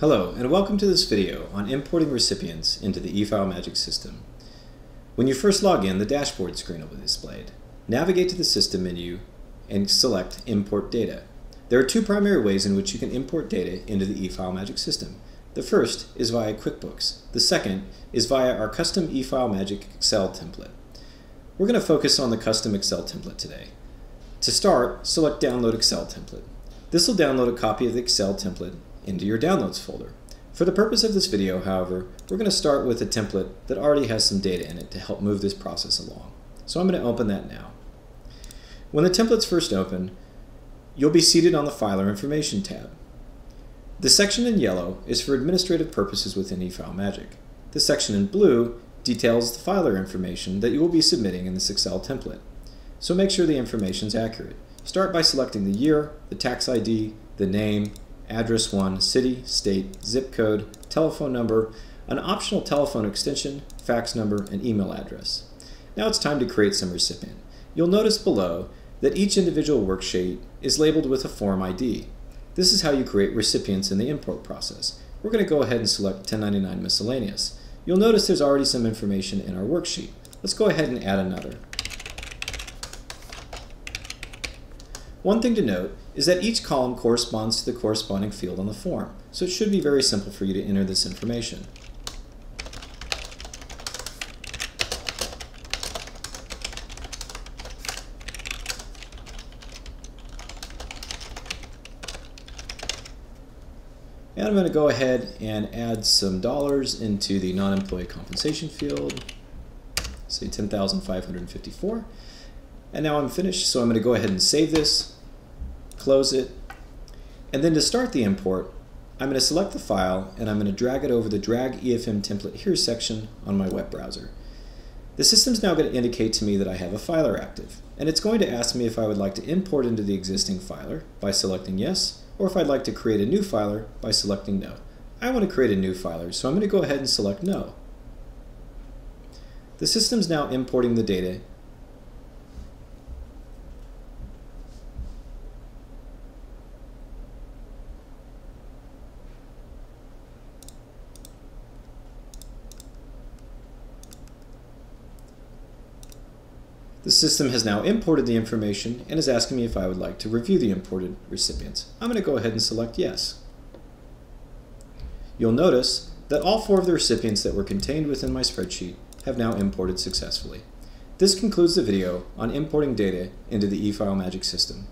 Hello, and welcome to this video on importing recipients into the eFileMagic system. When you first log in, the dashboard screen will be displayed. Navigate to the System menu and select Import Data. There are two primary ways in which you can import data into the eFileMagic system. The first is via QuickBooks. The second is via our custom eFileMagic Excel template. We're going to focus on the custom Excel template today. To start, select Download Excel Template. This will download a copy of the Excel template into your Downloads folder. For the purpose of this video, however, we're going to start with a template that already has some data in it to help move this process along. So I'm going to open that now. When the template's first open, you'll be seated on the Filer Information tab. The section in yellow is for administrative purposes within eFileMagic. The section in blue details the filer information that you will be submitting in this Excel template. So make sure the information is accurate. Start by selecting the year, the tax ID, the name, address 1, city, state, zip code, telephone number, an optional telephone extension, fax number, and email address. Now it's time to create some recipient. You'll notice below that each individual worksheet is labeled with a form ID. This is how you create recipients in the import process. We're going to go ahead and select 1099 Miscellaneous. You'll notice there's already some information in our worksheet. Let's go ahead and add another. One thing to note is that each column corresponds to the corresponding field on the form, so it should be very simple for you to enter this information. And I'm going to go ahead and add some dollars into the non-employee compensation field, say 10,554. And now I'm finished, so I'm going to go ahead and save this, close it, and then to start the import, I'm going to select the file and I'm going to drag it over the Drag EFM Template Here section on my web browser. The system's now going to indicate to me that I have a filer active, and it's going to ask me if I would like to import into the existing filer by selecting yes, or if I'd like to create a new filer by selecting no. I want to create a new filer, so I'm going to go ahead and select no. The system's now importing the data The system has now imported the information and is asking me if I would like to review the imported recipients. I'm going to go ahead and select yes. You'll notice that all four of the recipients that were contained within my spreadsheet have now imported successfully. This concludes the video on importing data into the eFileMagic system.